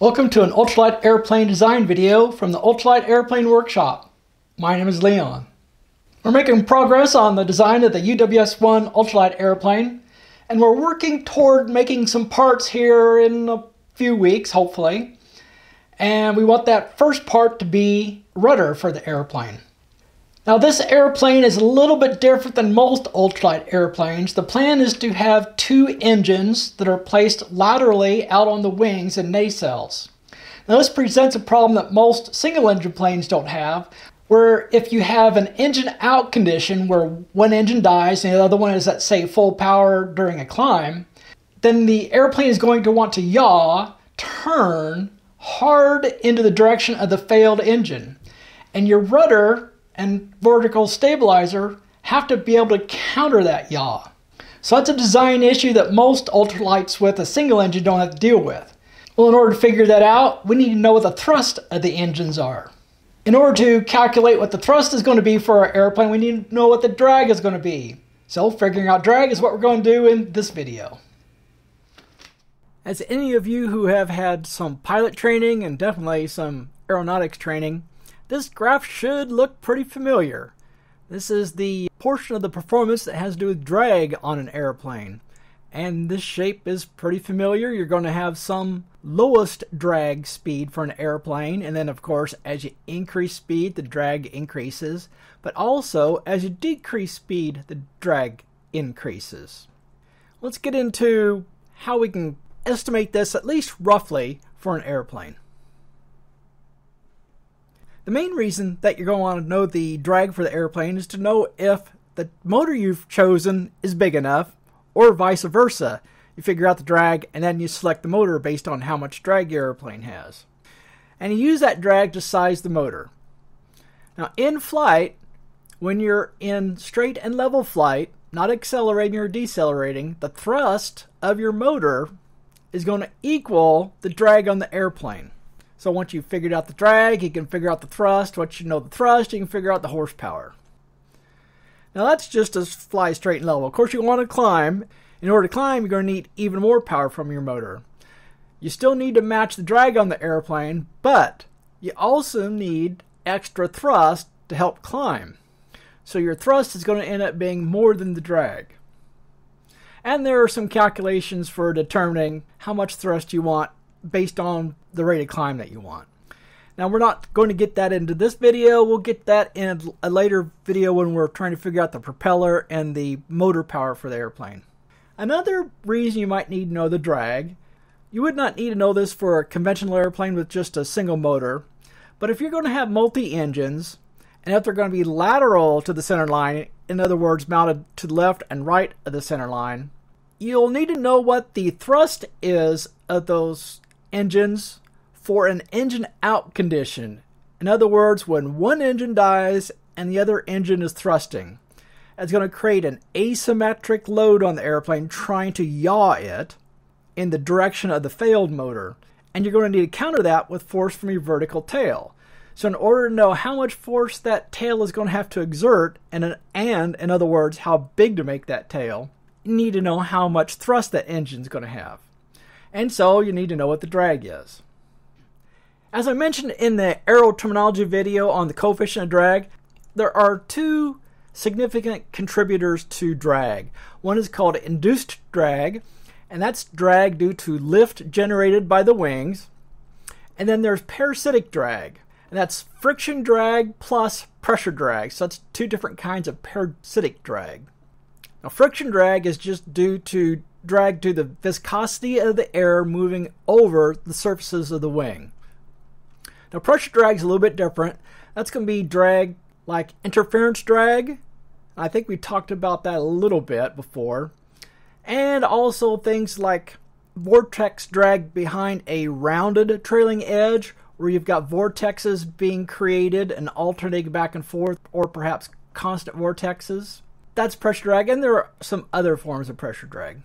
Welcome to an ultralight airplane design video from the Ultralight Airplane Workshop. My name is Leon. We're making progress on the design of the UWS-1 ultralight airplane, and we're working toward making some parts here in a few weeks, hopefully. And we want that first part to be rudder for the airplane. Now this airplane is a little bit different than most ultralight airplanes. The plan is to have two engines that are placed laterally out on the wings and nacelles. Now this presents a problem that most single engine planes don't have, where if you have an engine out condition where one engine dies and the other one is at say full power during a climb, then the airplane is going to want to yaw, turn hard into the direction of the failed engine. And your rudder and vertical stabilizer have to be able to counter that yaw. So that's a design issue that most ultralights with a single engine don't have to deal with. Well, in order to figure that out, we need to know what the thrust of the engines are. In order to calculate what the thrust is going to be for our airplane, we need to know what the drag is going to be. So figuring out drag is what we're going to do in this video. As any of you who have had some pilot training and definitely some aeronautics training this graph should look pretty familiar. This is the portion of the performance that has to do with drag on an airplane. And this shape is pretty familiar. You're going to have some lowest drag speed for an airplane, and then, of course, as you increase speed, the drag increases. But also, as you decrease speed, the drag increases. Let's get into how we can estimate this, at least roughly, for an airplane. The main reason that you're going to want to know the drag for the airplane is to know if the motor you've chosen is big enough, or vice versa. You figure out the drag and then you select the motor based on how much drag your airplane has. And you use that drag to size the motor. Now, in flight, when you're in straight and level flight, not accelerating or decelerating, the thrust of your motor is going to equal the drag on the airplane. So once you've figured out the drag, you can figure out the thrust. Once you know the thrust, you can figure out the horsepower. Now that's just to fly straight and level. Of course, you want to climb. In order to climb, you're going to need even more power from your motor. You still need to match the drag on the airplane, but you also need extra thrust to help climb. So your thrust is going to end up being more than the drag. And there are some calculations for determining how much thrust you want based on the rate of climb that you want. Now we're not going to get that into this video. We'll get that in a later video when we're trying to figure out the propeller and the motor power for the airplane. Another reason you might need to know the drag, you would not need to know this for a conventional airplane with just a single motor, but if you're going to have multi-engines, and if they're going to be lateral to the center line, in other words, mounted to the left and right of the center line, you'll need to know what the thrust is of those engines for an engine out condition. In other words, when one engine dies and the other engine is thrusting, it's going to create an asymmetric load on the airplane trying to yaw it in the direction of the failed motor. And you're going to need to counter that with force from your vertical tail. So, in order to know how much force that tail is going to have to exert, and, and in other words, how big to make that tail, you need to know how much thrust that engine is going to have and so you need to know what the drag is. As I mentioned in the aero terminology video on the coefficient of drag, there are two significant contributors to drag. One is called induced drag, and that's drag due to lift generated by the wings. And then there's parasitic drag, and that's friction drag plus pressure drag. So that's two different kinds of parasitic drag. Now, friction drag is just due to drag to the viscosity of the air moving over the surfaces of the wing. Now, pressure drag is a little bit different. That's going to be drag like interference drag. I think we talked about that a little bit before. And also things like vortex drag behind a rounded trailing edge, where you've got vortexes being created and alternating back and forth, or perhaps constant vortexes. That's pressure drag, and there are some other forms of pressure drag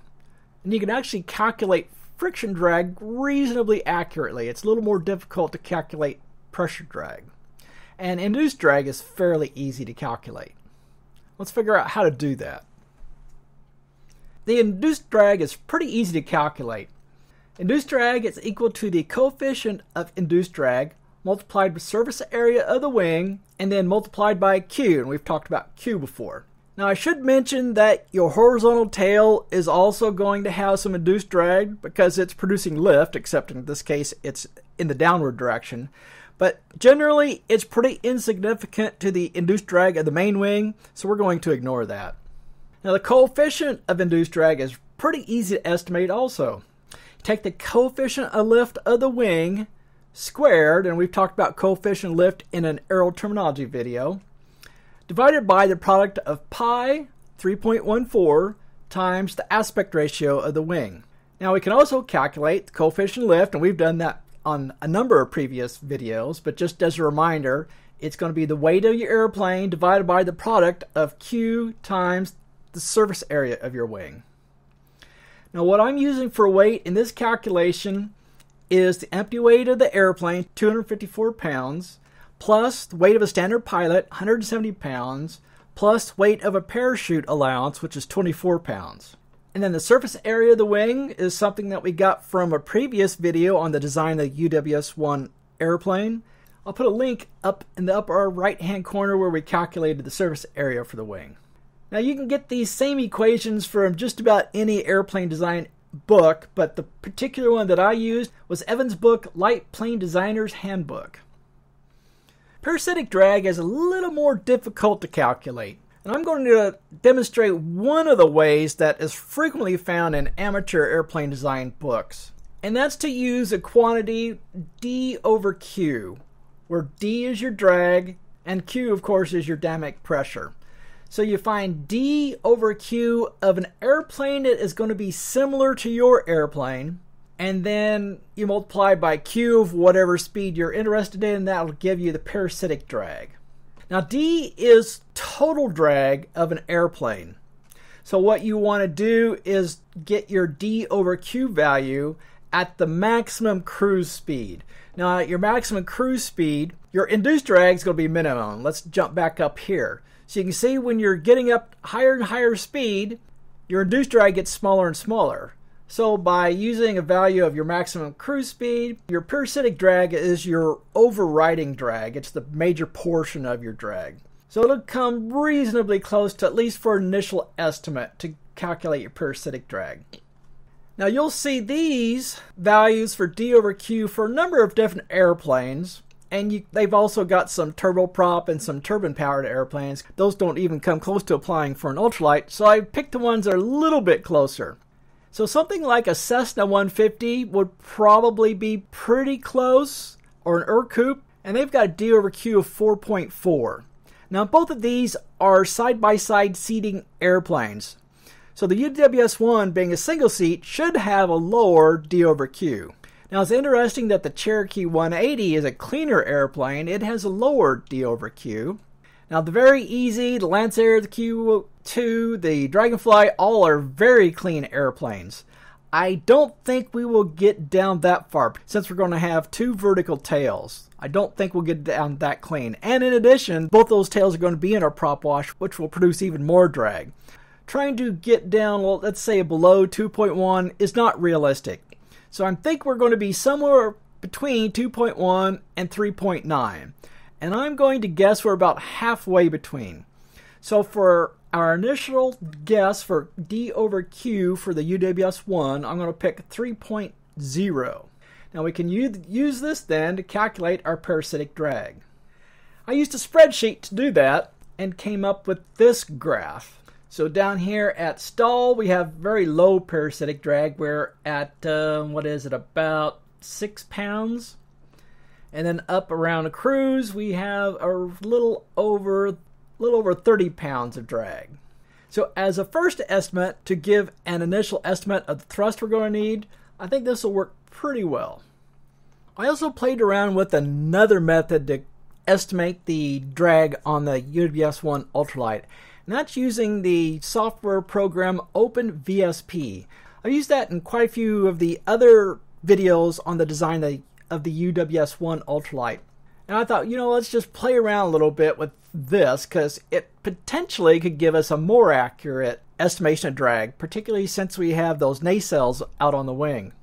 and you can actually calculate friction drag reasonably accurately. It's a little more difficult to calculate pressure drag. And induced drag is fairly easy to calculate. Let's figure out how to do that. The induced drag is pretty easy to calculate. Induced drag is equal to the coefficient of induced drag multiplied by surface area of the wing and then multiplied by Q, and we've talked about Q before. Now I should mention that your horizontal tail is also going to have some induced drag because it's producing lift, except in this case it's in the downward direction. But generally it's pretty insignificant to the induced drag of the main wing, so we're going to ignore that. Now the coefficient of induced drag is pretty easy to estimate also. take the coefficient of lift of the wing squared, and we've talked about coefficient lift in an aero terminology video, divided by the product of pi 3.14 times the aspect ratio of the wing. Now we can also calculate the coefficient lift, and we've done that on a number of previous videos, but just as a reminder, it's going to be the weight of your airplane divided by the product of Q times the surface area of your wing. Now what I'm using for weight in this calculation is the empty weight of the airplane, 254 pounds, plus the weight of a standard pilot, 170 pounds, plus weight of a parachute allowance, which is 24 pounds. And then the surface area of the wing is something that we got from a previous video on the design of the UWS-1 airplane. I'll put a link up in the upper right hand corner where we calculated the surface area for the wing. Now you can get these same equations from just about any airplane design book, but the particular one that I used was Evans' book, Light Plane Designer's Handbook. Parasitic drag is a little more difficult to calculate, and I'm going to demonstrate one of the ways that is frequently found in amateur airplane design books, and that's to use a quantity d over q, where d is your drag and q, of course, is your dynamic pressure. So you find d over q of an airplane that is going to be similar to your airplane, and then you multiply by q of whatever speed you're interested in, that'll give you the parasitic drag. Now, d is total drag of an airplane. So, what you want to do is get your d over q value at the maximum cruise speed. Now, at your maximum cruise speed, your induced drag is going to be minimum. Let's jump back up here. So, you can see when you're getting up higher and higher speed, your induced drag gets smaller and smaller. So by using a value of your maximum cruise speed, your parasitic drag is your overriding drag. It's the major portion of your drag. So it'll come reasonably close to at least for initial estimate to calculate your parasitic drag. Now you'll see these values for D over Q for a number of different airplanes. And you, they've also got some turboprop and some turbine powered airplanes. Those don't even come close to applying for an ultralight, so I picked the ones that are a little bit closer. So something like a Cessna 150 would probably be pretty close, or an Ercoupe, and they've got a D over Q of 4.4. Now both of these are side-by-side seating airplanes. So the UWS-1 being a single seat should have a lower D over Q. Now it's interesting that the Cherokee 180 is a cleaner airplane. It has a lower D over Q. Now the VariEze, the Lancair, the Q2, the Dragonfly, all are very clean airplanes. I don't think we will get down that far since we're going to have two vertical tails. I don't think we'll get down that clean. And in addition, both those tails are going to be in our prop wash, which will produce even more drag. Trying to get down, well, let's say below 2.1 is not realistic. So I think we're going to be somewhere between 2.1 and 3.9 and I'm going to guess we're about halfway between. So for our initial guess for D over Q for the UWS-1, I'm going to pick 3.0. Now we can use this then to calculate our parasitic drag. I used a spreadsheet to do that and came up with this graph. So down here at stall, we have very low parasitic drag. We're at, uh, what is it, about six pounds? And then up around a cruise, we have a little over, little over 30 pounds of drag. So as a first estimate to give an initial estimate of the thrust we're going to need, I think this will work pretty well. I also played around with another method to estimate the drag on the UWS-1 Ultralight, and that's using the software program OpenVSP. I've used that in quite a few of the other videos on the design of of the UWS-1 Ultralight. And I thought, you know, let's just play around a little bit with this because it potentially could give us a more accurate estimation of drag, particularly since we have those nacelles out on the wing.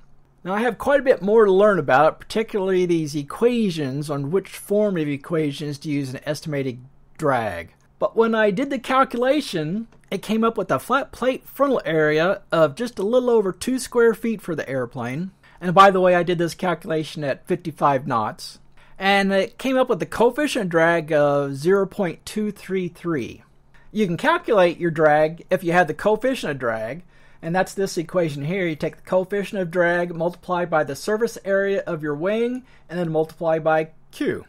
Now I have quite a bit more to learn about it, particularly these equations on which form of equations to use an estimated drag. But when I did the calculation, it came up with a flat plate frontal area of just a little over 2 square feet for the airplane. And by the way, I did this calculation at 55 knots. And it came up with the coefficient drag of 0.233. You can calculate your drag if you have the coefficient of drag, and that's this equation here. You take the coefficient of drag, multiply by the surface area of your wing, and then multiply by Q.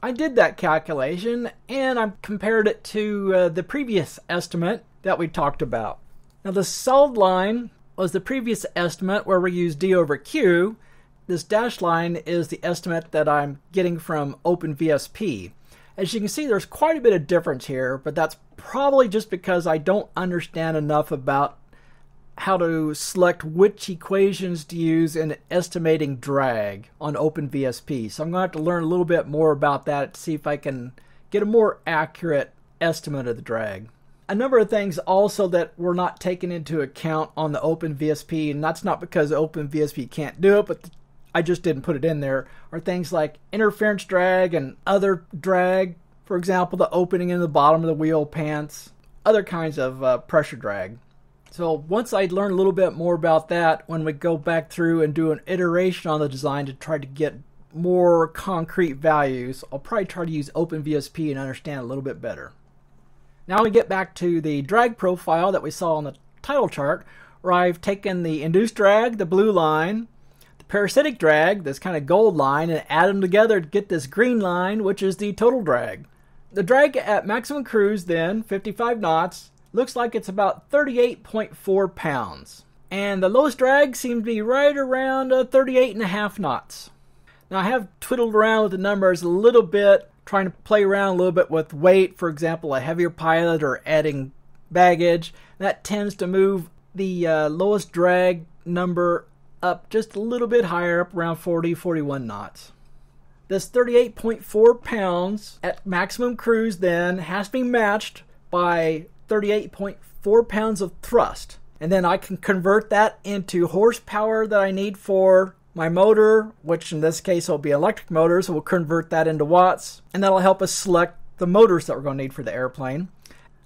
I did that calculation, and I compared it to uh, the previous estimate that we talked about. Now the solid line was the previous estimate where we used D over Q. This dashed line is the estimate that I'm getting from OpenVSP. As you can see, there's quite a bit of difference here, but that's probably just because I don't understand enough about how to select which equations to use in estimating drag on OpenVSP. So I'm going to have to learn a little bit more about that to see if I can get a more accurate estimate of the drag. A number of things also that were not taken into account on the OpenVSP, and that's not because OpenVSP can't do it, but I just didn't put it in there, are things like interference drag and other drag. For example, the opening in the bottom of the wheel pants, other kinds of uh, pressure drag. So once I learn a little bit more about that, when we go back through and do an iteration on the design to try to get more concrete values, I'll probably try to use OpenVSP and understand a little bit better. Now we get back to the drag profile that we saw on the title chart, where I've taken the induced drag, the blue line, parasitic drag, this kind of gold line, and add them together to get this green line, which is the total drag. The drag at maximum cruise, then, 55 knots, looks like it's about 38.4 pounds. And the lowest drag seems to be right around uh, 38 and a half knots. Now I have twiddled around with the numbers a little bit, trying to play around a little bit with weight, for example, a heavier pilot or adding baggage. That tends to move the uh, lowest drag number up just a little bit higher, up around 40, 41 knots. This 38.4 pounds at maximum cruise then has to be matched by 38.4 pounds of thrust. And then I can convert that into horsepower that I need for my motor, which in this case will be electric motors, so we'll convert that into watts, and that'll help us select the motors that we're going to need for the airplane.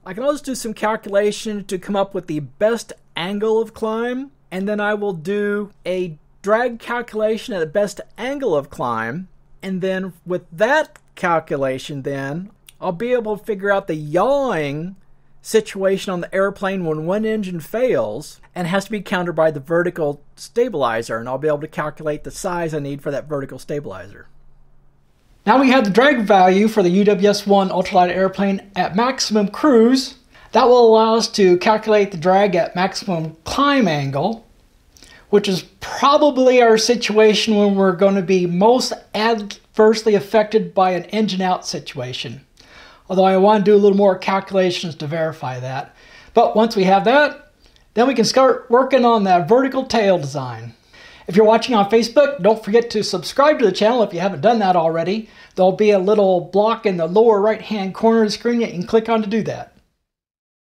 I can also do some calculation to come up with the best angle of climb, and then I will do a drag calculation at the best angle of climb, and then with that calculation then I'll be able to figure out the yawing situation on the airplane when one engine fails and has to be countered by the vertical stabilizer, and I'll be able to calculate the size I need for that vertical stabilizer. Now we have the drag value for the UWS-1 ultralight airplane at maximum cruise. That will allow us to calculate the drag at maximum climb angle, which is probably our situation when we're going to be most adversely affected by an engine out situation although I want to do a little more calculations to verify that. But once we have that, then we can start working on that vertical tail design. If you're watching on Facebook, don't forget to subscribe to the channel if you haven't done that already. There'll be a little block in the lower right hand corner of the screen you can click on to do that.